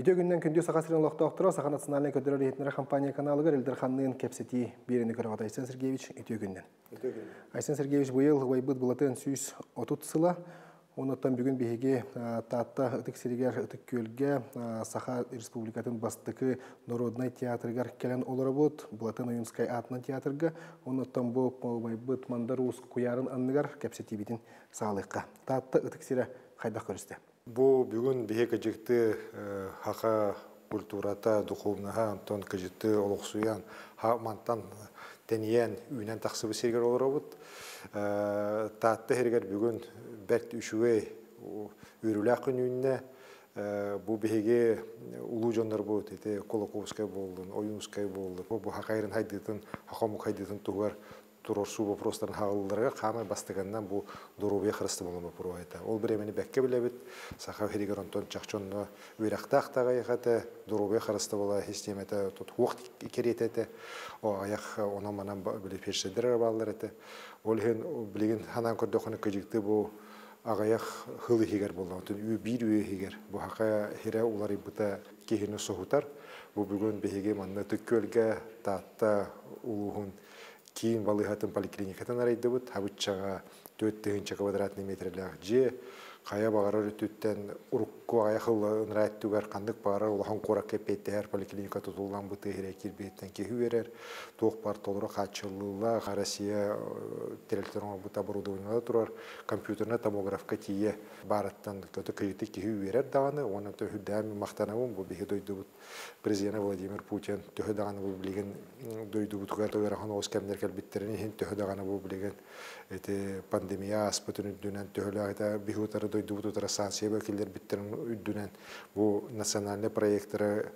Үтө күннен күндү саха сирен лохтоктора саха национальный көдөрөр етнер компания каналыгар Элдер ханнын кепсети биrini көрөгөт Айсен Сергеевич үтө күннен. Айсен Сергеевич быйыл вайбыт булатын сүйс отут сыла Онуттан бүгін беге татта ытык сиригер ытык көлге Саха Республикатын бастыкы Народный театргар келен олары бұд, Булатын Уюнскай атынан театрга, онуттан бұл байбыт мандар уус куярын анныгар кәпсети битин сағылыққа. Татта ытык сире қайдақ көрісті. Бу бүгін беге кәжікті хақа культурата, духовнаға, антон кәжікті олықсуян, ха мантан тәниен үйнен тақсыбы сергер олары бұд. Татты хергер бүгін бәрт үшуе үріләқ күніне бұл беге улу жондар болды, еті Колоковскай болды, Ойунскай болды. Бұл хақайрын хайдытын, хақамық хайдытын туғар турорсу вопростарын хағылыларға қамай бастығаннан бұл дұрубе қырысты болуы бұру айта. Ол біремені бәкке біле біт, сақа херигер онтон чақчонны үйрақтақ тағы аяқаты дұрубе қырысты бола системеті тут уақыт керететі, о аяқ онан манан біле першедер балдар еті. Ол хен білеген ханан көрдіқыны көжікті бұл ағаяқ хылы хегер болды. Онтон үй бір үй хегер. Бұл хақа хере олар бұта кехені соғытар. Бұл бүгін беге манны түккөлге татта улуғын кейін балыхатын поликлиникатын арайды бұд, хабытчаға төт тыгынча квадратный метрлях же қая бағарар өтіттен ұрыққу аяқылы ынрайттугар қандық бағарар улахан қорак кепеттер поликлиника тұтылған бұты хире кирбеттен кехі берер тоқ бар толыры қачылыла Россия телефон бұт оборудованияда тұрар компьютерна томографка тие бараттан көті күйті кехі берер дағаны оны төхі дәмі мақтанауын бұл бейі дойды бұт президент Владимир Путин төхі дағаны бұл білеген дойды бұт құғар тойрахан оғыз кәмдер кәлбеттеріне хен төхі дағаны бұл білеген эти пандемия аспытын төхілі айта бихутары дойду бутутара станция бөкелер биттерин үддүнен бу национальный проекттары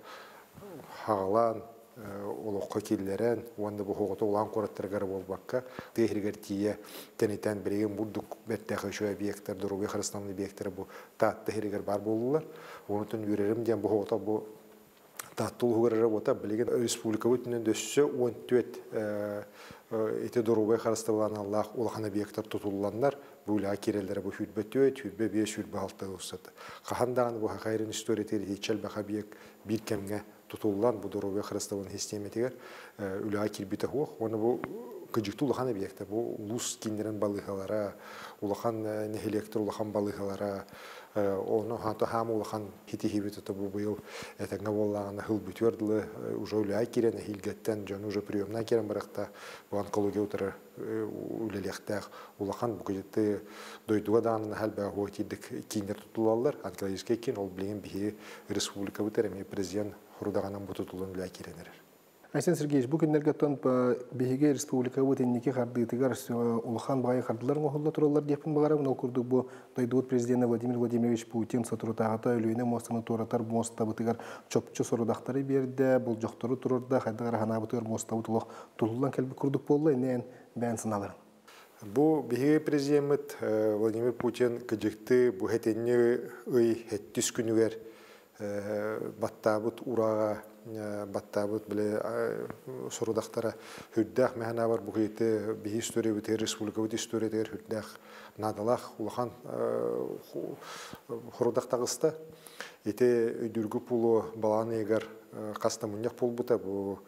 хагалан олоққа келлерен уанды бу хоғыты улан кораттаргар болбакка tehriger тие тенитен билеген бурдук беттехи şu объекттер дурубе хрыстанный объекттер бу таат tehriger бар болулар онутун үрерим ден бу хоғыта бу тааттул хугарара бота билеген республика бүтүнөн дөссө он төт ите дурубе харыстыбылан аллах улахан объекттер тутулланнар. Була кирелдер бу хүтбе төт хүтбе беш хүтбе алты усат кахандаган бу хакайрын история тери хичел баха биек бир кемге тутуллан бу дурубе харыстыбын системетигер ула кирбите хух оны бу кыжыктуу улахан объекттер бу лус киндерен балыхалара улахан нехелектр улахан балыхалара оны хата хам улахан хити хибит это бу быйыл этеңе боллаган хыл бүтөрдүлы уже уляй кирен хилгеттен жон уже приемна кирен баракта бу онкология утары үлелехтах улахан бу кыжытты дойдуга даанын халба хойтидик киндер тутулалар онкологический кин ол билген бихи республика бутереми президент хурудаганан бу тутулун уляй киренер Айсен Сергеевич, бұл күндерге тон беге республика бұд еннеке қардығытығар ұлыхан бағай қардыларын оғылда тұралар депін бағара мұнал күрдік бұл дойдуыт президенті Владимир Владимирович Путин сатырутағыта өліуіне мостаны туратар моста бұтығар чопчу сорудақтары берді, бұл жоқтары тұрырда қайдағар хана бұтығар моста бұтылық тұлылан кәлбі күрдік болы, енен бән сыналарын. Бу биһиги президент Владимир Путин кыжыкты бу хетенне ый хеттис күнүгер баттабыт урага баттабыт биле сорудактара хүддах мәһәнә бар бу хите биһи история бит республика бит история дер хүддах надалах улахан хорудактагыста ите өдүргү пулу баланы егер каста муньяк пул бута бу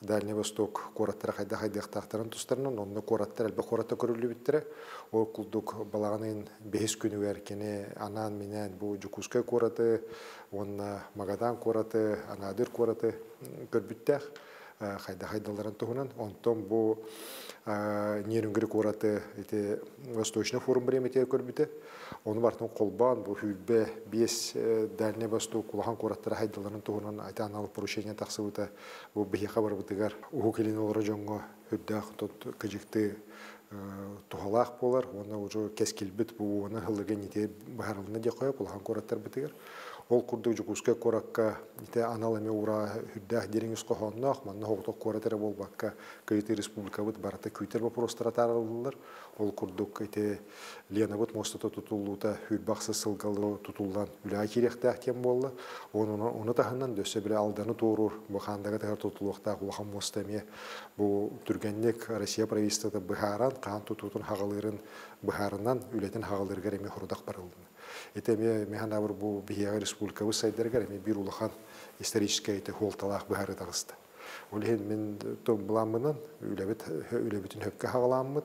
Дальний Восток кораттар хайда хайдах тахтарын тустарынан онны кораттар әлбә коратта көрүлү биттере ол кулдук балаганын бес күнү эркене анан менен бу жукускай кораты онна магадан кораты анадыр кораты көрбүттәх хайда хайдаларын туһунан онтон бу нерүнгер кораты ите восточный форум бремете көрбүтэ. Оны бартын колбан бу хүлбе бес дальний восток улахан кораттар хайдаларын туһунан айта анал порушение таксыбыта бу бихи хабар бытыгар. Уху келин олора жоңго хүддах тот кыжыкты тухалах болар. Оны уже кескилбит бу оны хылыга ните баарылына де коя улахан кораттар бытыгар. Ол курдук жукускай коракка ите аналами ура хүддах дереңис кохоннох манна хокток коратере болбакка. Кыйты республика бут барата күйтер вопростара таралылар ол курдук ите лена бут мостото тутулута хүдбаксы сылгалы тутулган үла кирехтах тем болла оны оны таханнан дөсө биле алданы турур бу хандага тагар тутулукта улахан мостеме бу түргеннек россия правительството быхаран кан тутутун хагалырын быхарынан үлетин хагалырга эми хурдак барылды Ите ме механавр бу бихига республика вы сайдергер эми бир улахан исторический ите холталах бахары тагысты. Олхен мен том буламынан үлебит үлебитин хөккө хагаламмыт.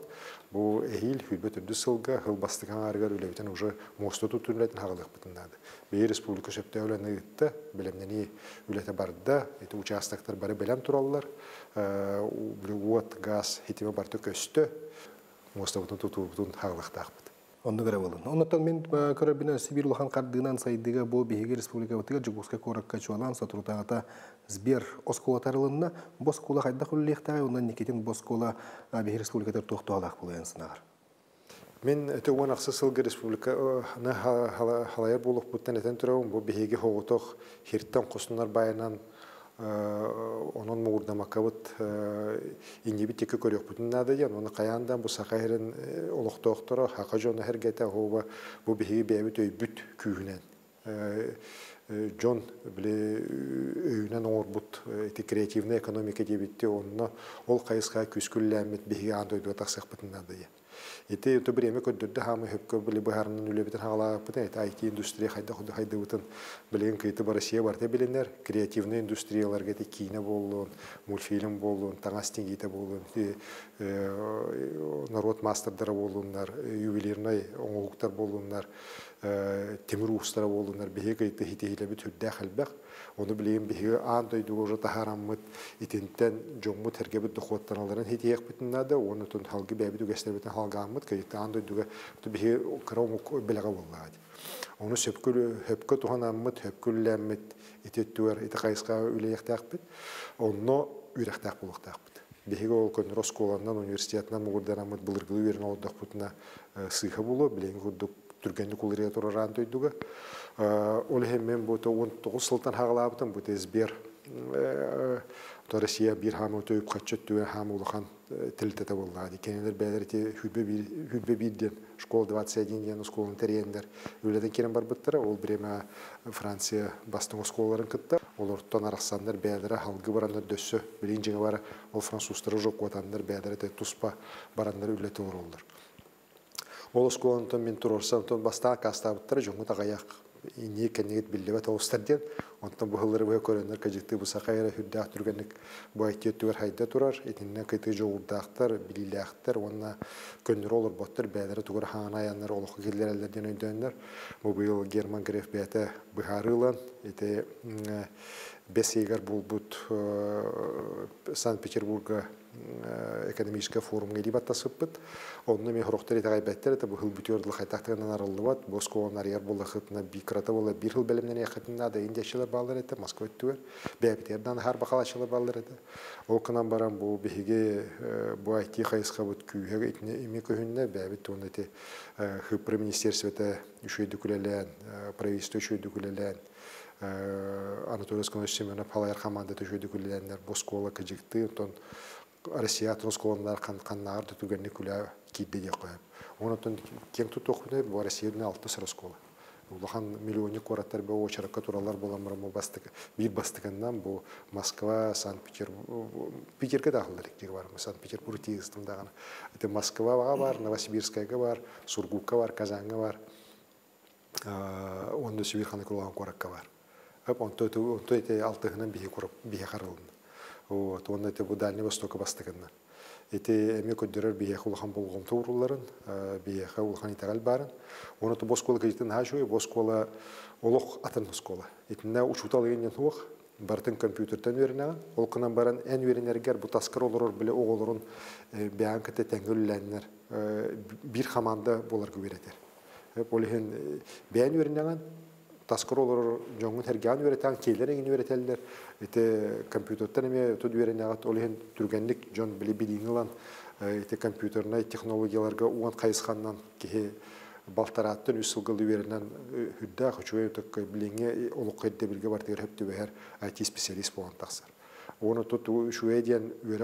Бу эхил хүлбөт үрдү сылга хыл бастыган аргар үлебитин уже мосто тутунлайтын хагалык битиннады. Бей республика сөптө өлөнү итте билемнени үлете барда эти участоктор бары белем тураллар. Вот газ хитиме барты көстө мосто тутутун хагалыктакпыт. Онны көрө болун. Оннотон мен көрөбүнө Сибир улахан кардыгынан сайдыга бу биһиги республика бытыга жугуска коракка чуалан сатурутагата Сбер оскола тарылынна боскола хайда хуллехта ондан никетин боскола биһиги республикатар тохтуалак булган сынагар. Мен өтө уан аксы сылгы республика на халайар булук буттан этен турабын бу биһиги хоготох хирттен кусунар байынан онон муурдамакабыт иннибит теке көрөк бүтүннады ден оны каяндан бу сакайрын олохтоохторо хака жону хергете хоба бу биһиги бэбит өйбүт күүнен жон биле өйүнен оңорбут эти креативная экономика дебитти онно ол кайыска күскүлләмит биһиги андойдуга таксакпытыннады ден Ити өтө бір еме көддөрдө хамы хөпкө биле быһарынан үлебитен хагалааппыт это IT индустрия хайда худу хайдыбытын билеген кыйты бар Россия бар биленер креативный индустрияларга те кино болуун мультфильм болуун таңас теңгейте болуун народ мастердары болуунар ювелирный оңоуктар болуунар темир устара болуунар беге кыйты хитехилебит хүддэ халбак Оны билейін бігі аң дойдуғы жыта хараммыт итинтен жоңмут хергебит дохуаттаналарын хитиек битиннады, оны тун халгы бәбит үгестер битин халгаммыт, кайытта аң дойдуға бігі кырау білеға боллады. Оны сөпкүл хөпкө тухан аммыт, хөпкүлләммит, итеттуар, ити қайысқа үлейектәк бит, оны үйректәк болуқтәк бит. Биһиге ол көн Росколаннан университетынан мугурдарамыт былыргылы верин олдақ бутына сыйха болу, билейін курдук түргенді кулырия тураран тойдуга. Ол хеммен бұты 19 сылтан хағалабытын бұты избер то Россия бир хамы тойып качыт түве хамы улахан тилтете боллады. Кенелер бәлер те хүббе бидден школ 21 ден школын терендер. Өледен керен бар бұттыра, ол біреме Франция бастың школаларын кытты. Ол орттан арақсандар бәлері халгы барандар дөссі. Білейін жеңі бар, ол французтары жоқ отандар бәлері те туспа барандар үлеті оролдар. Ол школантан мен турорсан, тон баста кастабыттар жоңы ини кеннегит биллебе тоостар ден онтон бу хыллары бу көрөнөр кажыкты бу сакайра хүддах түргенник бу айтты түгөр хайда турар этинне кыты жоурдактар билилактар онна көннөр олор боттар бәдәре түгөр хана яннар олох келлерлер ден өйдөннөр бу быйыл герман греф бәте быхарылан эте бесегар булбут санкт петербурга экономический форумга дип аттасыппыт. Онны мен хорохтар итагай бәттер это бу хыл бүтөрлү хайтактыгынан арылдыбат. Босковон арьяр болла хытна бикрата болла бир хыл белемнен яхатында да индешелер балдар эте Москва өттүгөр. Бәбитерден һәр бакалачылар балдар эте. Ол кынан баран бу биһиге бу айти хайыска бут күйһәгә итне име көһүнне бәбит оны эте хыпры министерството үшөйдү күлелән, правительство үшөйдү күлелән. Анатолий Сконович Семенов халайар команда төшөйдү күлеләннәр Боскола кыжыкты, тон Россия тросколандар каннаар түтүгенни күлә кидде де коеп. Онотон кең тутуқны бу Россиядын алты сыроскола. Улахан миллионник кораттар бу очаракка туралар боламыр бу бастык. Бир бастыганнан бу Москва, Санкт-Петербург, Питерге дагылар иктеги бар. Санкт-Петербург тигиздин дагы. Это Москвага бар, Новосибирскайга бар, Сургутка бар, Казанга бар. Онда Сибирхана курган коракка бар. Ап онто онто эте алтыгынан бие корап бие карылды. Вот, он это бу Дальний Восток бастыгынна. Эти эми көддөрөр биеха улхан болгон тууруларын, биеха улхан итагал барын. Оны то боскола кежитен хашуй, боскола олох атын боскола. Итинне учутал генен хух, бартын компьютертен веренеген. Ол кынан баран эн веренергер бу таскар олорор биле оголорун биян кете тенгүлләннер. Бир хаманда болар күберетер. Олихен биян таскар олорор жоңун терган веретен, келерен веретелдер. Ите компьютертен эме туд веренегат олихен түргенлик жон биле билиңилан ите компьютерный технологияларга уан кайысханнан кихи балтараттын үс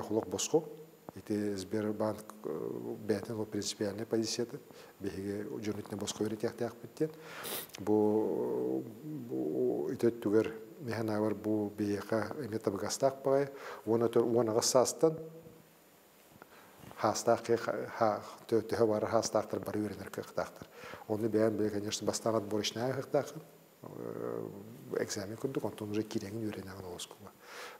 холок боско ите Сбербанк бәтен ол принципиальный позицияты беге жонитне боско веретяк тяк биттен. Бу ите түгер механавар бу бияка эмета багастак багай, оны төр уана гасастан хастақ төтөһө бары хастақтар бары үйренер кыктақтар оны бән бе конечно бастагат борочная кыктақын экзамен күндүк онтон уже киреңин үйренеген олоскуга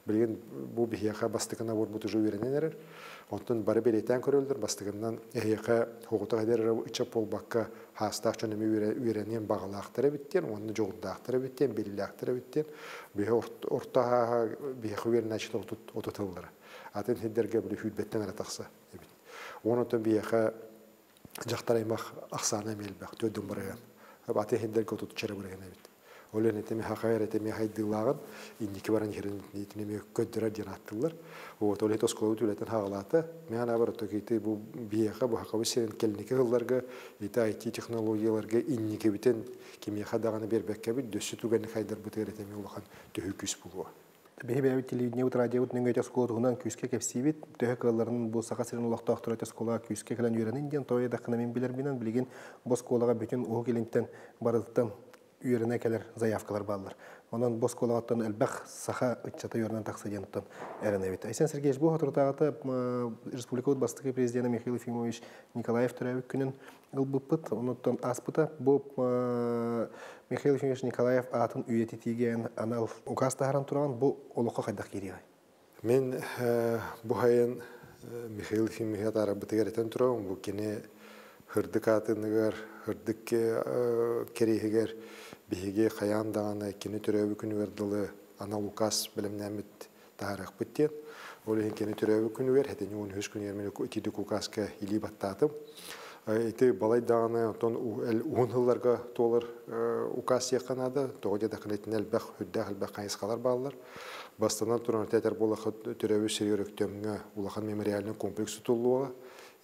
билген бу бихияка бастыгына борбут уже үйрененер онтон бары белетен көрөлдөр бастыгынан эхияка хугута кадер ичеп болбакка хастақ чөнөмө үйренен багалаактар биттен оны жогундаактар биттен белилаактар биттен бихе орта бихе үйреначыл отутылдыр атын хиддерге били хүлбеттен аратакса онотон бихе жактараймах аксана мелбак төдөн бараган аты хиддерге отут Олен этеме хакайр этеме хайдылагын инники баран херен нитинеме көддөрөр ден аттылар. Вот оле тосколу түлетен хагалаты. Мен абар токейти бу бияка бу хакабы сен келники кылларга ите IT технологияларга инники битен кимия хадаганы бербекке бит дөсү түгөн хайдар бу теретеме улахан төһүкүс булуа. Беһи бәбит телевидение утра радио нөңгө тосколу тугунан күскө кепсибит төһө кылларын бу сака сирен улактактыра тоскола күскө келен үйренин ден тойда кынамин билер бинен билген босколага бүтүн уу келинтен барыттан үйеріне келер заявкалар баллар. Онан бос колағаттан әлбәқ саха үтчата үйерінен тақсы денуттан әріне бет. Айсен Сергеевич, бұл хатыртағаты Республика президенті президенті Михаил Ефимович Николаев түрәвік күнін ылбыппыт, онуттан аспыта, бұл Михаил Ефимович Николаев атын үйеті тиген анал указ тағаран тұрған, бұл олыққа қайдақ керегі? Мен бұл хайын Михаил Ефимович арабытыгар етен тұрауын, бұл кене хырдык атыныгар, хырдык биһиги хаян дагана кини төрөбү күнүгер дылы ана лукас билимнәмит таарак биттен ол ен кини төрөбү күнүгер хетени он хүс күнүгер мен итиди кукаска или баттатым ити балай дагана тон он хылларга толар укас яканада тогода дакынетин элбах хүддә элбах кайыскалар балалар. Бастанан туран тетер болаха төрөбү сериөрөктөмгө улахан мемориальный комплекс тутулуга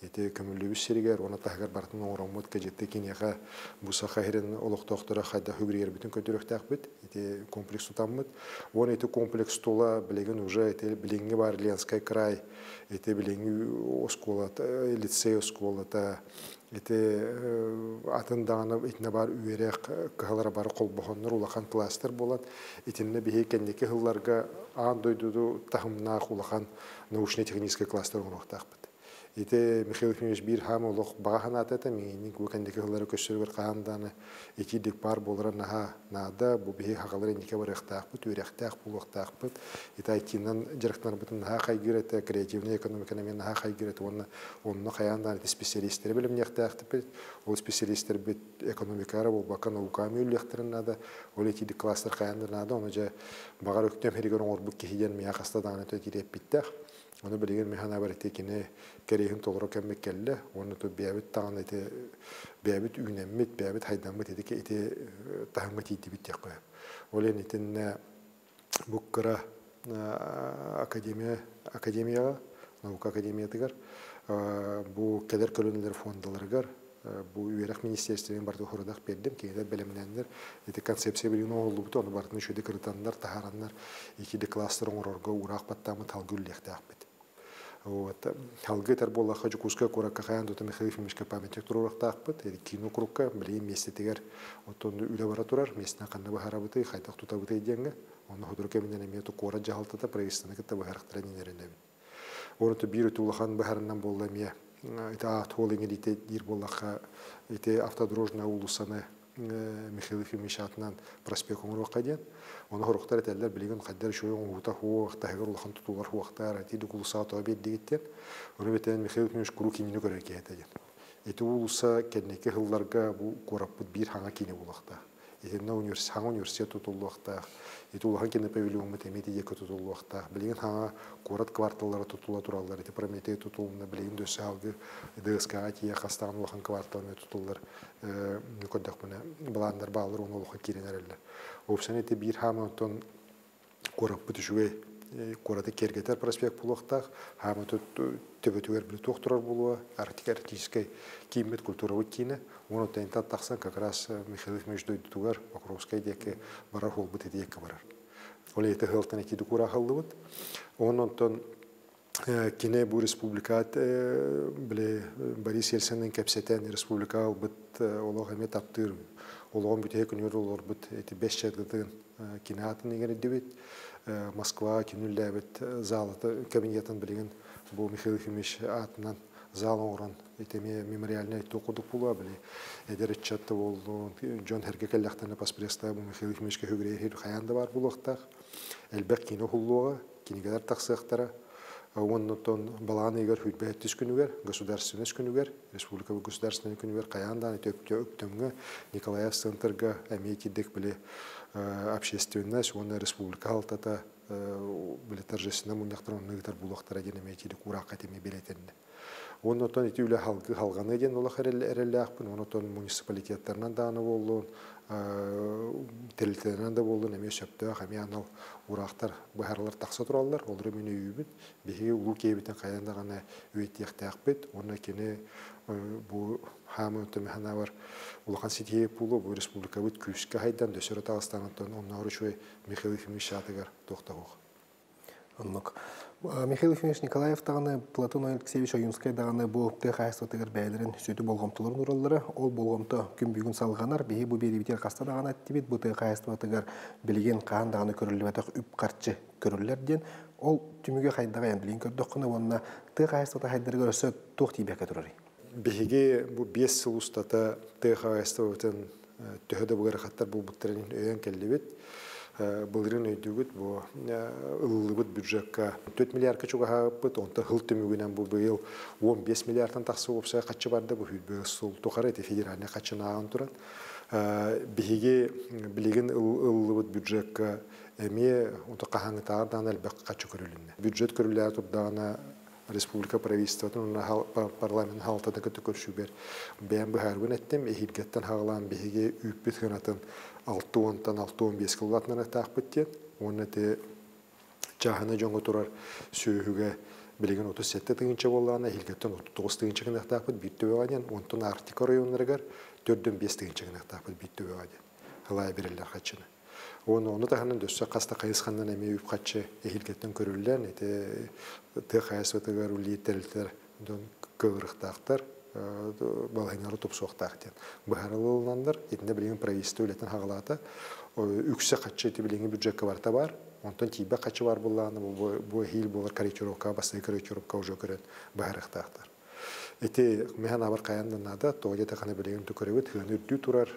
ити көмүлүбүс сиригер оны тахагар бартын оңромут кежетте кинеха буса хахирин олохтоктора хайда хүгригер бүтүн көтөрөктак бит. Ити комплекс тутаммыт. Он ити комплекс тула билеген уже ити билинги бар ленский край ити билинги осколата лицей осколата ити атын дагана итне бар үйерек кыһалара бар колбохоннор улахан кластер болат итинне бихи кеннеки хылларга аан дойдуду тахымнаах улахан научно технический кластер оңоктакпыт ите Михаил Ефимович бир хам олох багахан атата мини гукандык хылары көсөргөр каанданы ити дик бар болара наха нада бу бихи хакалар индике бар ихтаах бу түрехтаах бу бу ите айтинан жарыктар бутун наха хайгырет креативный экономика мен наха хайгырет онна онна хаяндан специалисттер билим нехтаах тип ол специалисттер бит экономикара бу бака наука мюллехтерин нада ол ити дик кластер хаяндар нада оны же багар өктөм херигер оңорбук кихиден мия хастадааны төт иреп биттах Оны білеген механа бар ете кене керейхин толыру кәммек келді. Оны то бәбіт тағын ете бәбіт үйнәммет, бәбіт хайдаммет ете ке ете тағымға тейді біттек қой. Ол ен етін бұққыра академия, академияға, наука академиятыгар, бұл кәдер көлінілер фондаларыгар, бу үйерек министерствен барды хородах бердим кейде белемнендер эти концепция билин оолу бут оны бартын шөде кырытандар тахараннар икиди кластер оңорорго урак баттамы талгүллехтах бит вот. Халгы тар болла хажу куска кура кахаян дота Михаил Ефимовичка памятник турурактак бит эди кино крукка билейм месте тегер отон үле бара турар местина канна бахара быты хайтак тута быты денге оны худурка менен эмету кора жахалтата правительственно кытта бахарактара ненеренде Орото бир тулахан бахарынан болла мия. Это толинге дите дир боллаха эти автодорожная улусаны. Михаил Ефимович атынан проспект оңырыққа ден. Оны хорықтар әтәлдер білеген қаддар шойын ұғыта хуақта, әгер ұлақан тұтулар хуақтар, әтейді құлыса атуа бет дегеттен. Оны бетен Михаил Ефимович құру кенені көрер кейті ден. Эти улуса кеннеке хылларга бу кораппыт бир хаңа кене булакта. Этинна университет, хаңа университет тутулуакта. Эти улахан деке тутулуакта. Билеген хаңа корат кварталлары тутула Прометей улахан кварталны тутуллар. Нүкөддәк менә баландар оны кораппыт жуе кораты кергетер проспект булуктах хама төбөтүгер бил тохторор булуа артистической кимет культура кине оны тента таксан как раз Михаил Ефимович дойдутугар Покровская деке барар бит деке барар ол эте хылтан эки дукура халдыбыт онон кине бу республикат биле Борис Ельцинин кепсетен республика бит олог эме таптыр ологон бит экүнөр олор бит эти беш чадгытын кинатын егер дебит Москва кинүлләбит залаты кабинетін білеген бұл Михаил Ефимович атынан зал оңрон итеме мемориальный токудук була били эдер чатты болду жон херге келлахтаны паспреста бу михаил химишке хөгрейхир хаянда бар булуктак элбек кино хуллуга кинигелер таксыктара оннотон баланы егер хүйтбәттис күнүгер государственный күнүгер республика государственный күнүгер каяндан төптө өктөмгө николаев центрга әмейтидек биле общественность оны республика халтата биле торжественно муньяктар ныгытар булуктар деген әмейтидек уракка теме билетенне оннотон ити үле халганы ден олах эреллэахпын онотон муниципалитеттернан дааны болуун телителеринен да болуун эме сөптөөх эме анал урактар быһаралар тахса тураллар. Олар мен үйүбүт биһиги улуу киэбитен каянда гана үөттиэхтээхпит онна кини бу хамы төмехана бар улахан ситие пулу бу республика бит күскө хайдан дөсөрө тагыстанытон оннору чуй михаил ефимович шатыгар тохтагух Оннук. Михаил Ефимович Николаев тағаны Платон Алексеевич Оюнскай дағаны бұл ТХС тығыр бәйлерін сөйті болғымтыларын ураллары, ол болғымты күн бүгін салғанар, бейі бұл беребетер қаста дағаны әттебет, бұл ТХС тығыр білген қаған дағаны көрілі бәтіқ үп қарчы көрілерден, ол түміге қайдаға ян білген көрдіққыны, онына ТХС тығыр хайдары көрісі тоқ тейбәкі тұрары. Беге бұл 5 сыл ұстата ТХС тығырын төхеді бұғыр қаттар бұл бұттырын өйен келдебет. Былырын өйдүгүт бу ыллыбыт бюджетка. 4 миллиардка чугаһаппыт онта хыл төмүгүнен бу быйыл 15 миллиардтан таксы болса качы барды бу хүлбө сул тухары эти федеральный качынаган турат. Биһиги билигин ыллыбыт бюджетка эме онта кахаңытаардан элбек качы көрүлүнне бюджет көрүлээр турдаана республика правительствотун парламент халтада көтө көршүбер бэм быхарбын эттем эхилгеттен хагалаан биһиги үппүт хынатын алты онтан алты он бес кыллатнан таахпыт тиен оны те жаһана жоңго турар сүүһүгө билеген отуз сетте тыгынча боллаана эхилгеттен отуз тогуз тыгынча гына таахпыт бит төбөгаден онтон артика районнарыгар төрдөн бес тыгынча гына таахпыт бит төбөгаден хылая берелер хачыны оны оны таханын дөссө каста кайысхандан эме үп качы эхилгеттен көрүллен эте тхсвтгар улиеттерилтер кыгырыктаактар балайнары тупсуактаактен быһарылыландар итинде билген правительство үлетен хагалата үксе качы эти билген бюджетка барта бар онтон тибе качы бар булланы бу хил болар корректировка басты корректировка уже көрөт быһарыктаактар эти механ абар каяндан нада тоге та кана билеген төкөрөбүт хыны үрдү турар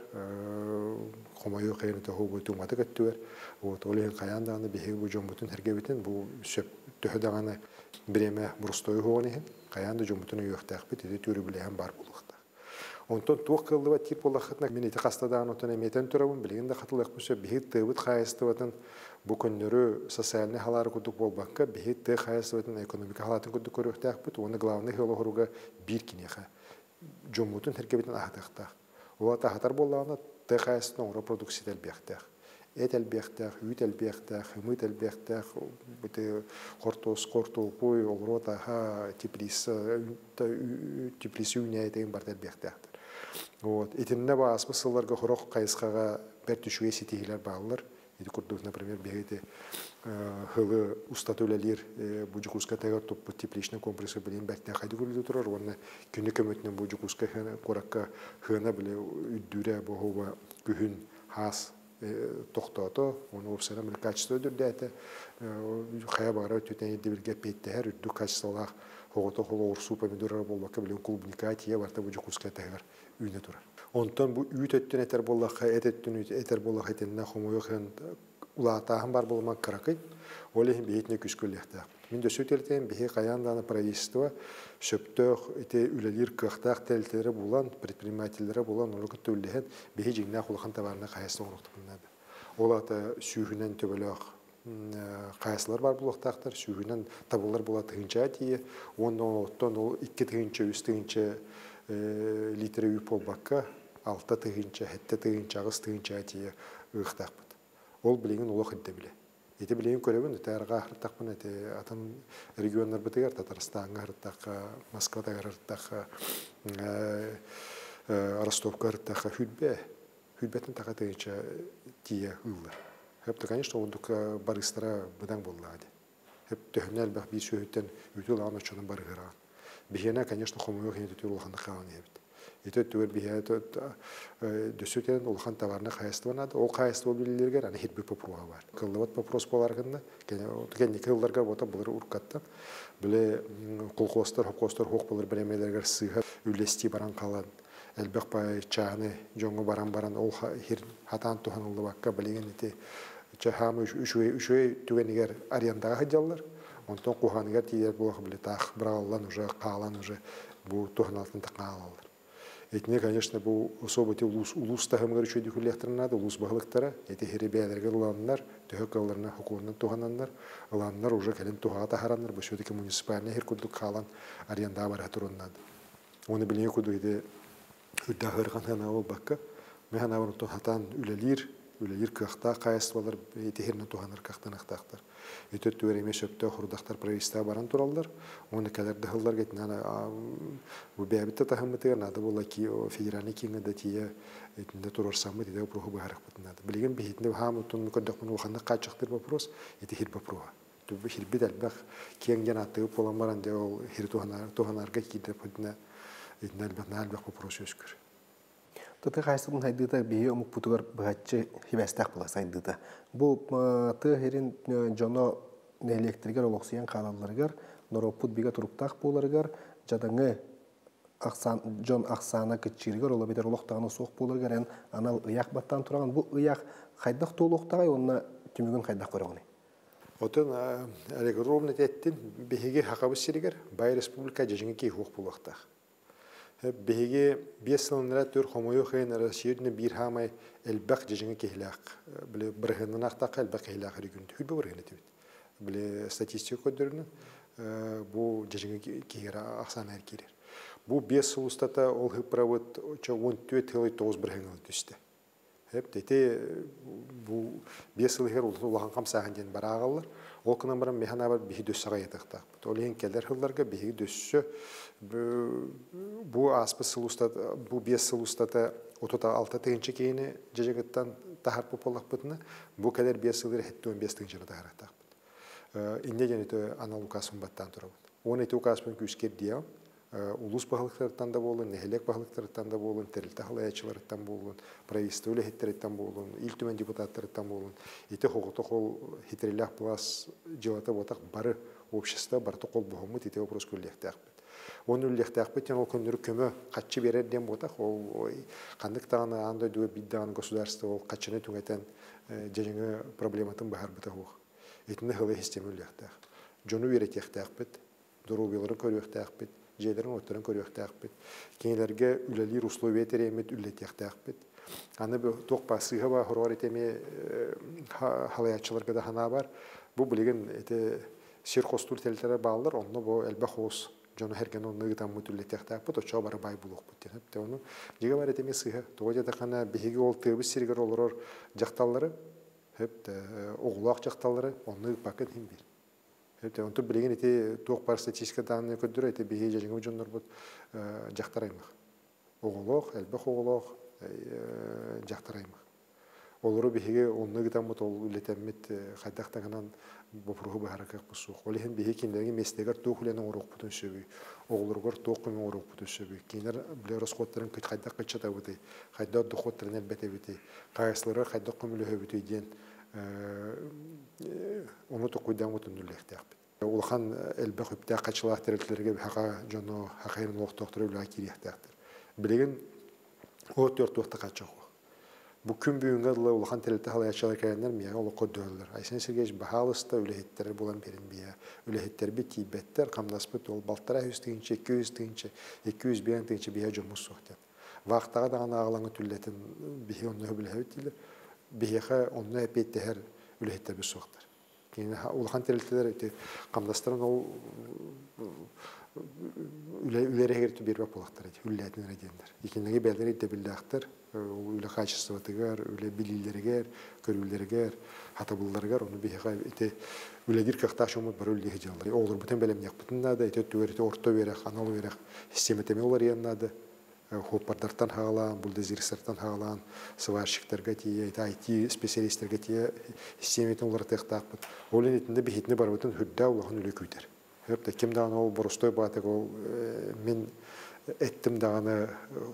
хомойу кайын та хобу туматы көттүер вот олен каянданы биһи бу жомбутун хергебитин бу сөп төһөдаганы биреме бурустой хоонихин каянды жомутун үйөктәкпит эти түрү билеген бар булукта онтон туох кылдыба тип болахытна мен ити кастадаан отон эметен турабын билигинде катылык мүсө биһи тыбыт хайыстыбатын бу көндөрү социальный халары кудук болбакка биһи ты хайыстыбатын экономика халатын кудук көрөктәкпит оны главный хилохоруга бир кинеха жомутун хергебитин ахатактак ола тахатар боллаана ты хайыстын оңро продукция делбектак этелбехтах, үтелбехтах, хымытелбехтах, бите хортос, кортолпой, олрота, ха, теплис, теплис үйне етеген бар телбехтахтар. Вот. Этинне ба асмысылларга хорох кайысқаға бер түшуге сетихилер бағылар. Эти курдук, например, бегете хылы устат өлелер, бужукуска тегер топпу тепличный комплексы билин бәктен қайды көрілді тұрар. Оны күні көмөтінен бужукуска коракка хына біле үддүре бохова күхін хас тохтото оны опсана мына качество дүрдәте хая бара түтен иде билге петтер үдү качестволах хогото холо урсу помидоры болбакка билен клубника тие барта бу жукуска тегер үйне турар. Онтон бу үйт өттүн этер боллаха этеттүн этер боллаха этенне хомойо хэн улаатахан бар болман каракай ол эхин бейтне күскөлехтаа Мен де сөтелтен бихе каянданы правительство сөптөх ите үлелир кыхтак телтери булан предпринимательлери булан олук төллехен бихе жигна хулхан табарына каясы орукту булнады. Ол ата сүйүнен төбөлөк каясылар бар булактактар, сүйүнен табылар була тыгынча ол 2 тыгынча, 3 тыгынча 6 тыгынча, 7 тыгынча, 9 тыгынча тие ыктакпыт. Ол билеген улак идде биле. Ити билейин көрөбүн, эте атын Москвада ыллар. Хепті, конечно, барыстара быдан конечно. Ите түгер бихе дөсүтен улхан товарны хайысты банады ол хайысты бол билилергер аны хитби попруга бар. Кыллыбат вопрос боларгында кенни кылларга бота булар уркаттан биле колхозтар хокостар хок булар беремелергер сыга үлести баран калан элбек бай чааны жоңго баран баран ол хир хатан тухан улыбакка билеген ити. Чахамы үшөй үшөй түгенигер арендага хаджаллар онтон куханигер тиер булах биле тах браллан уже калан уже бу тухан алтын тақалалар Этне, конечно, бу особо те улус тахымгар үчөй дихулехтернады, улус баглыктара, эти херебелерге уланнар, төһө калларына хукуунан тухананнар, уланнар уже келин туха тахараннар, бу шөдеки муниципальный хер кудук калан аренда бар туруннад. Оны биле куду иде үддә хырган хана ол бакка. Механа бар хатан үлелир, үлелир кахта кайыстылар, эти херне туханар кахтан ахтактар өтөт түгереме сөптө хурдактар правительство баран тураллар оны кадер дыхыллар кетин ана бәбитте тахымыты нада була ки федеральный да тие этинде турарсамы диде проху барак бутнада билген бихитне хам тун көдөх мун уханна качыктыр вопрос эти хир вопроса түбү хир бидал бах кенген аты полан баран де ол хир туханар туханарга киде путна этин албах налбах вопрос өскөр Тыты хайсылын хайдыта бейі омук путугар быгатчы хибәстәк була сайдыта. Бу ты херин жоно электригер олоксуян каналларыгар, норопут бига туруктак буларыгар, жадаңы аксан жон аксана кичиргер ола битер олоктаганы сук буларыгар эн анал ыяк баттан тураган бу ыяк хайдак толуктагай онна түмүгүн хайдак көрөгөне. Отын электронный теттин беге хакабы сиригер Бай республика жежиңе ки хук булактак. Беге бес сылынра төр хомойо хейнара сирне бир хамай элбак жежиңе кехлак. Биле бирхенен актак элбак кехлак регүн. Хүлбе бирхене тибит. Биле статистика көдөрүнө бу жежиңе кехера аксан эркерер. Бу бес сылустата ол хыправыт чо 14 хылы 9 бирхенен түсте. Хеп тете бу бес сыл хер улахан камсаган ден барагалар. Ол кынан баран механа бар бихи дөссага ятактак. Ол ен келер хылларга бихи дөссө бу аспы сылустат бу бес сылустата отота алта тыгынчы кейини жежегеттан тахар пополак бытына бу кадер бес сылыр хетти он бес тыгынчы тахарактак быт. Инне жени ана лукасын баттан турабыт. Он эти укаспен күскер дия улус бахалыктарыттан да болун, нехелек бахалыктарыттан да болун, терилте халаячыларыттан болун, правительство үлехеттериттан болун, ил түмен депутаттарыттан болун. Ите хогото хол хитрилях плас жылата ботак бары общество барты кол бухомут ите вопрос күллехтак Оны үллехтәкпет ол көндүрү көмө каччы берер дем ботак ол кандык таганы андай дуэ биддаган государство ол каччыны түңетен жежеңе проблематын бахар быта хук. Этне хылы система үллехтәк. Жону веретехтәкпет, дорубелары көрөктәкпет, жейлерин оттарын көрөктәкпет. Кенелерге үлелир условия теремет үллетехтәкпет. Аны бу ток пасыга ба хорор этеме халаячыларга да хана бар. Бу билеген эте сирхостур телтере баалар, онно бу элбе хос жону херген он ныгытан мутуллетехтаак бут очо бары бай булук бут деп те ону жеге бар этеме сыха тога да кана биһиги ол тыбы сиргер олорор жакталлары хеп те оглак жакталлары онны пакет хим те онту билеген эти туок бар статистика данные көддөр эти биһи жежиңе жоннор бут жактараймак. Оголок элбек оголок жактараймак. Олору биһиге онны гытан бут ол үлетеммит хайдактагынан бопургу бахаракак бусук олихин бихи киндерги местегер туухулена орук бутун сөбү оголоргор туукумен орук бутун сөбү кинер биле роскоттарын кыт хайда кычата бути хайда дохоттарын элбете бити кайсылары хайда көмүлө бити ден ону токуйдан бутун нүлехтяк улхан элбе хөптә качылак терлеклерге хака жоно хакайын лохтоктор үлә кирехтәктер билеген о төрт вакытта качак Бу күн бүгүнгө дылы улахан телете халай ачалар кәрәннәр мия олы көдөлөр. Айсен Сергеевич Бахалыста үлехеттер булан берин бия. Үлехеттер бит тибеттер камдаспыт ол балтара 100 тыгынчы, 200 тыгынчы, 200 биян тыгынчы бия жомус соқтен. Вақтаға дағана ағылаңы түллетін бихи онны хөбілі Бихиға онны әпеттер үлехеттер біз соқтар. Кейін улахан телетелер камдастарын ол үлерегер түбербе болақтар еді, үлләтін радиендер. Екенлігі бәлдері де білдіқтір, үлі качествотыгар, үлі билилерігер, көрүлерігер, хатабылларыгар, оны бейхаға ете үлегір кақта шомыт бар үлі хеджалар. Олар бұтын бәлем яқ бұтын нады, ете түгер, ете орто верек, анал верек, системетеме олар яннады. Хоппардартан хағалан, бульдозерстерден хағалан, сварщиктерге тие, IT специалисттерге тие системетен олар тектақпыт. Олен етінде бейхетіне бар бұтын хүдда олағын үлі көйтер. Хөпте ким да ол боростой батык ол мен эттим даганы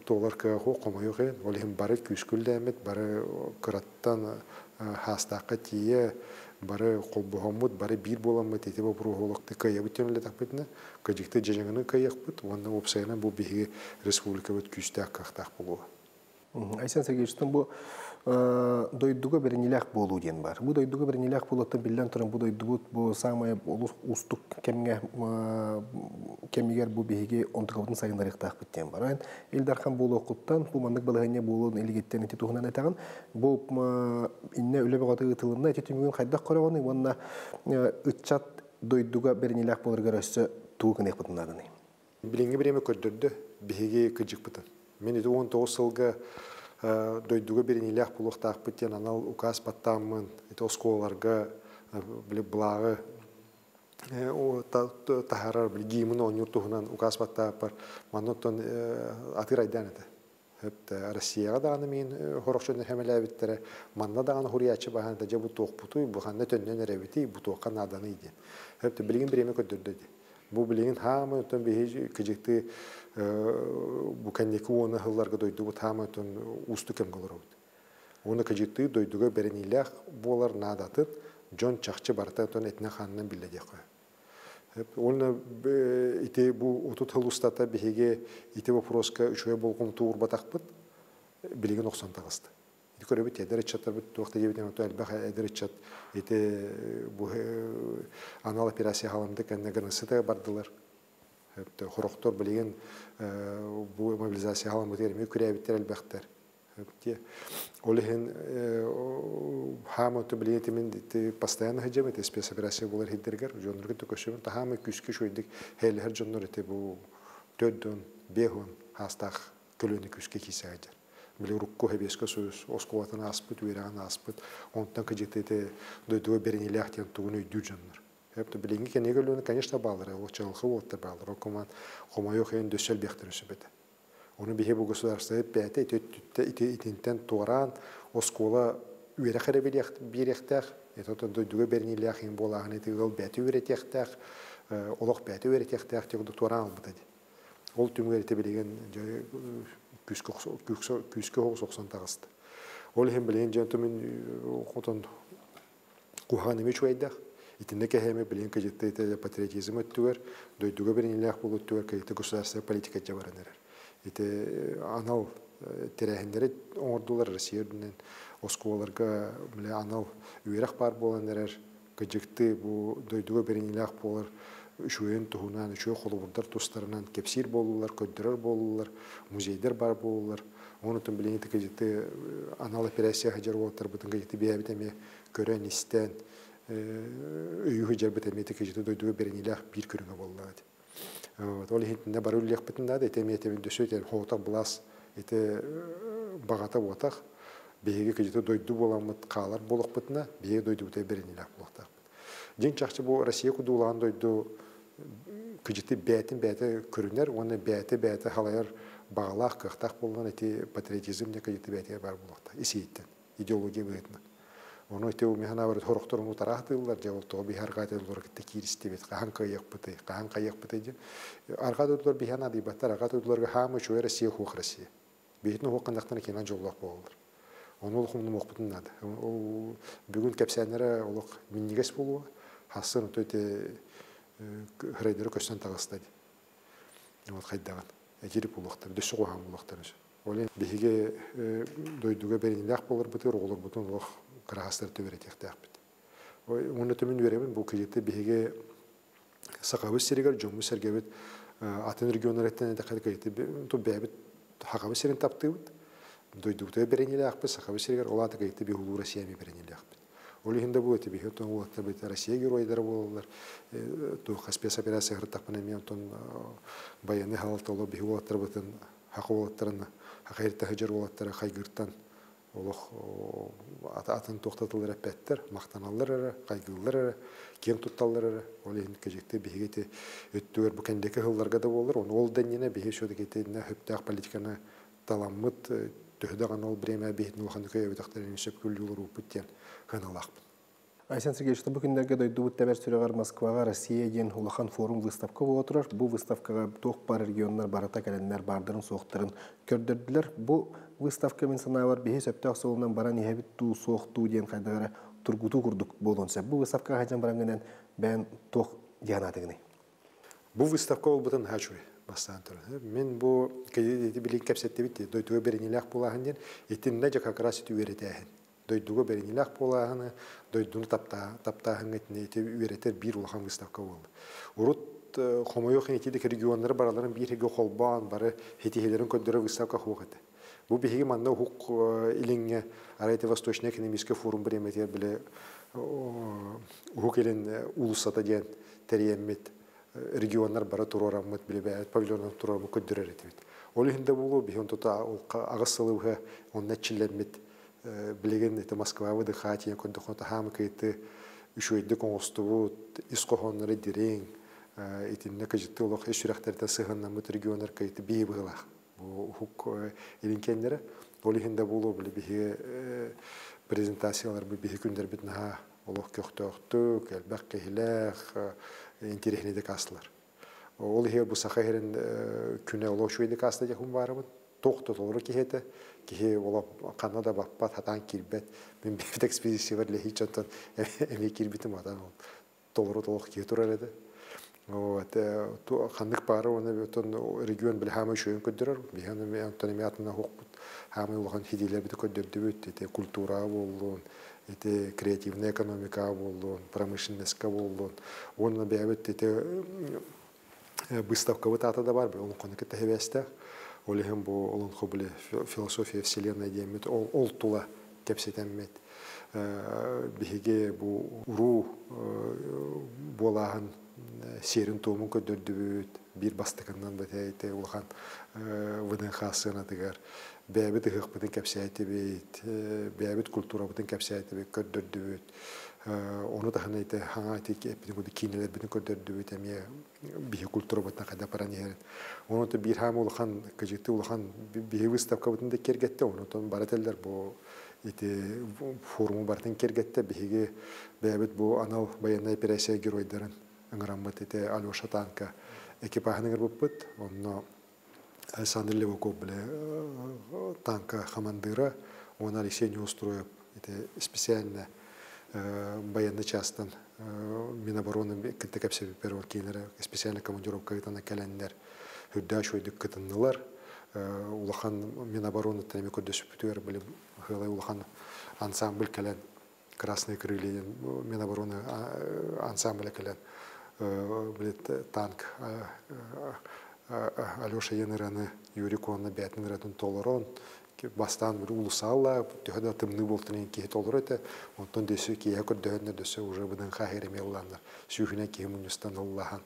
толар кыаху комойу кен ол хим бары күскүлдәмит бары кыраттан хастакка тие бары колбохомут бары бир боламыт эти бу прохолокты кыябыт төнле тапытны кыжыкты жежеңны кыякпыт онда опсайна бу биги республика бут күстәк кахтак булу Айсен Сергеевичтің бұл дойдуга беренилях болу ден бар. Бу дойдуга беренилях болуттан билен туран бу дойдугут бу самая устук кемге кемигер бу биһиги онтугабытын сайындар ихтах биттен бар. Айн Илдархан болу окуттан бу мандык балыгыня болуун илигеттен ити тухунан этаган бу инне үле богаты ытылында эти түмүгүн хайдак корогоны ванна ытчат дойдуга беренилях болырга өссө тугун экпытынадыны. Билинге биреме көрдөрдү биһиги кыжыкпытын. Мен ити он тоғыз сылга дойдуга беренилях булуктаах биттен анал указ паттамын ити осколарга биле благы. Тахарар биле гимын онюр тухунан указ паттаапар маннотон атыр айдан эте Хепте Россияга даганы мен хорокчон хемелебиттере манна даганы хуриячы бахан да жабу токпуту бу ханна төннөн эребити бу токка наданы иде. Хепте билген биреме көдөрдө. Бу билген хамы өтөн бихи кыжыкты бу кеннеки оны хылларга дойду бу хамы өтөн усту кем. Оны кыжыкты дойдуга беренилях болар надатын жон чакчы барта өтөн этне ханнан биледе кой. Оны ите бу отут хылустата бихиге ите вопроска үчөй болгон тур батакпыт билеген оксон тагысты. Көрөбү тедер чаттар бит туакта жебитен то албах эдер чат ите бу анал операция халамды кеннеген сыта бардылар. Хепте хорохтор билеген бу мобилизация халамы терме күрәбиттер албахтар. Хепте олехен хама то билети мен те постоянно хаҗам ите спецоперация булар хиддергер жоннорга то көшөм та хама күскө шойдык хел һәр жоннор ите бу төддөн бехун хастах көлөне күскө кисәҗер биле рукко хебеске сөз оскуатан аспыт уйран аспыт онтан кыжыты дойдуа беренилях тен тугуну дюжаннар Хепте билинги кенеге лөне конечно балыр, ол чалхы вот балыр. Окуман хомайо хен дөсел бехтер сөбете. Оны бихе бу государство ите итинтен торан оскола үере хәребилек бирехтәх, это то дойдуга беренилях ин болагын ите гол бәте үретехтәх, олох бәте үретехтәх тек торан бутады. Ол түмгер ите билеген күскө соқсан тағысты. Ол хем білген жантымен хотон кухан еме чуайдақ. Итинне кәһеме білген кәжетті ите патриотизм өттүгер, дойдуга бір нелях бұл өттүгер кәйті государство политика жабаранер. Ите анал терәһендері оңордулар Россия дүнен биле анал үйрәк бар боланнар кәҗекте бу дойдуга бір нелях болар үшөйін туһунан үшөй холобурдар тустарынан кепсир болулар, көддөрөр болулар, музейдер бар болулар. Оны тун билен ите кежите анал операция хаҗар болтар бутын кежите биябит эме көрөн истен өйү хаҗар бит эме ите кежите дойдуга беренилах бир көрүнгө боллады. Вот ол хинтне бар кежите дойду боламыт беренилах болоктак. Жин чакчы бу Россия кудулан дойду кыжыты бәтин бәті көрінер, оны бәті бәті халайар бағалақ қықтақ болған әте патриотизм не кыжыты бәті бар болақта, исейттен, идеология бөйтіні. Оны өте у механа бар хорохторун утарах дылар, же ол тоғы бихар гады олар кітті киристі бет, қахан қайық бұты, қахан қайық бұты де. Арға дойдылар бихана дейбаттар, арға дойдыларға хамы чуэ Россия хуқ Россия. Бейтін хуққандақтан кенан жоллақ болылар. Оны ол құмны моқпытын нады. Бүгін кәпсәнері олық миннигес болуы, хасын өте храйдары көстен тағыстады. Вот хайдаган. Эжири булактар, дөсү гохан булактар. Олен биһиге дойдуга беринилак болар бутыр, олар бутун лох крахастар төбөрөтек тахбит. Ой, муну төмүн беремин бу кижете биһиге сакабы сиригер жому сергебит атын регионалеттен да кайда кайты ту бәбит хакабы сирин таптыбыт. Дойдуга беринилак бу сакабы сиригер олата кайты бихулу Россия ми беринилак бит. Олихинде бу эти бихе тон вот бит Россия геройлары болалар. Ту хаспес операция хыртакпын эми тон баяны халат оло бихе болаттар бутын хакы болаттарын хакырта хажар болаттар кайгыртан олох атын токтотулар эпеттер, мактаналлар эре, кайгыллар эре, кем тутталлар эре. Олихин кежекте бихегете өттүгөр бу кендеке хылларга да болор. Оны ол денене бихе шодегете на хөптак политиканы таламмыт төһдөгөн ол бреме бихин улхан көйө тактарын шеп күлүлөр упуттен ханалакпын. Айсен Сергеевич, бұл күндерге дойдубут тәбәр сүрегар Москваға Россия ден улахан форум выставка боло турар. Бұл выставкаға тоқ бар регионнар барата кәлендер бардырын соқтырын көрдірділер. Бұл выставка мен санавар бейі сөпті ақсолынан баран ехебіт ту соқту ден қайдағара тургуту курдук болонса. Бұл выставка хайжан барангенен бән тоқ дианатыгыны. Бұл выставка ол бұтын хачуй бастан тұр. Мен бұл кәдеті білін кәпсетті бітті. Дойдуға беренелек болағын ден, жа как раз үті үйретәйін. Дойдуға беренелек болағыны, дойдуны таптағын етіне еті үйретер бір улахан выставка болды. Урут хомойоқ етедік регионлары бараларын бір хеге қолбан, бары хетихелерін көндірі выставка еті. Бұл бігеге манна хуқ иліңе арайты Восточный экономический форум бір еметер біле хуқ елін улысата ден тәрейеммет регионнар бара турараммыт билебэт павильоннар турарамы көддөрөр этибит ол ихинде булу бихон тота агысылыбы онна чиллеммит билеген это москва выдыхать көндөхөн хам кыйты үшөйдү коңостубут искохоннары дирең итинне кажытты олох эшүрәхтәрдә сыгыннамыт регионнар кыйты бии быгылах бу хук илинкеннере ол ихинде булу биле бихи презентациялар бихи күндер бит наха олох көктөктү келбек кехилех интересный декаслар. Ол хер бу саха херен күнә оло шуй декаста жахун барыбын. Тохты толры кихете, кихе ола Канада баппа татан кирбет. Мен бит экспедиция берле хич антан эме кирбитим атан ол. Толры толық кие турар эде. Вот, то ханнык бары оны бөтен регион бил хамы шуйын көддөрөр. Биханы мен антони атына хокпут. Хамы улган хидилер бит көддөрдүбүт, эте культура болдун эти креативная экономика болдун промышленностька болдун оны бәбит эти выставка вот ата да бар ол коны кете хебесте ол хем бу олон хобли философия вселенной демет ол ол тула кепсетеммет биһиге бу уру болаган серин туумун көдөрдүбүт бир бастыкынан бетейте улхан выдын хасына тигер бәбит ыхык бытын кәпсәйте бит бәбит культура бытын кәпсәйте бит көддөрдүбүт оны да хана ите хаңа ите битин гуди кинелер битин көддөрдүбүт эме бихи культура бытын кайда паран ерин оны да бир хам улхан кыжыты улхан бихи выставка бытын да кергетте оны да барателдер бу ите форуму бартын кергетте бихиге бәбит бу анал военная операция геройдарын. Ыңырамбыт ите Алеша танка экипажының буппыт онно Александр Леваков біле танка командира он Алексей Неустроев. Это специально военный частан Минобороны кітті кәпсі перевор кейлері специально командировка гытана кәләннәр хүддә шойдык кытыннылар улахан Минобороны тәме көддөсіп бүтүер білім улахан ансамбль кәлән Красные крылья Минобороны ансамбль білет танк Алеша Яныраны Юрий Конна бәтнің ратын толырон бастан бір улусалла төһөдө тымны болтын ки толыр это онтон дөсө ки якор дөһөнө дөсө уже быдан хахер мелландар сүйхүнө ки мунустан Аллахан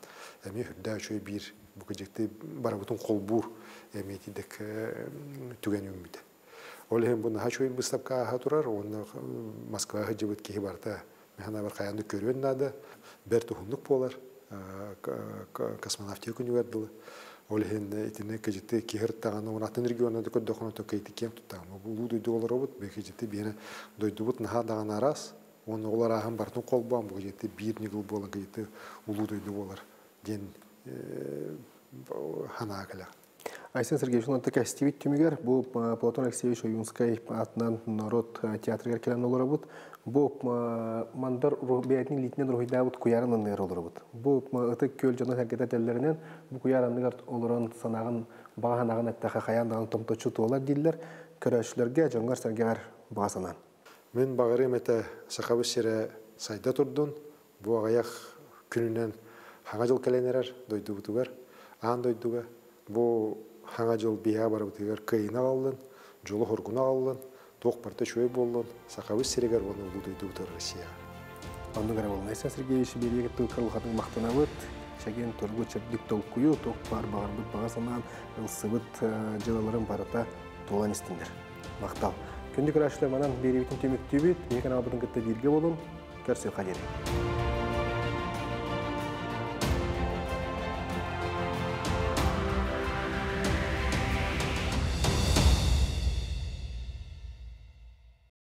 эми хүрдә чөй бир бу кежекте барабытын колбур эми тидек түген үмүт ол hem буны хачой выставка хатурар он Москва хажыбыт ки барта механа бар каянды көрөн нада бер тухунлук болар космонавтика күнүгердылы ол хен итине кежите кихер таганы унатын регионы да көддөхөн то кейти кем туттам бу дойду олар бут бе бут наха раз он олар ахам бартын колбам бу кежите бир нигыл болан улуу дойду олар ден ханагала Айсен Сергеевич, он такая стивит тюмигер, бу Платон Алексеевич Юнскай атнан народ театргер келен олар бут. Бу мандар бәйтнең литнен рухида бут куярын нер олар бут. Бу ыты көл жана хәрәкәт телләреннән бу куярынны оларын санагын баганагын әттәхә хаян дан томточу толар дилләр. Көрәшләргә җоңгар сәргәр багасанан. Мен багырым әтә сахабы сире сайда турдун. Бу аяк күненнән хаңа жыл келенерер дойду бутугар. Ан дойдуга. Бу хаңа жол бия бар бутугар кыйна алын, жолу хоргуна алын. Тоқ парта шөй болын, сақабы серегер оны ұлы дойду бұтыр Россия. Онды ғара болын. Айсан Сергеевич берегі тұқырылғатын мақтана бұд, шәген тұрғы чөпдік толқуы, тоқ бар бағар бұд баға санан, ылсыбыт жылаларын барыта толан істіндер. Мақтал. Күнді көрәшілер манан беребетін төмектей бүт, екен абыдың күтті берге болын, көрсел қадері.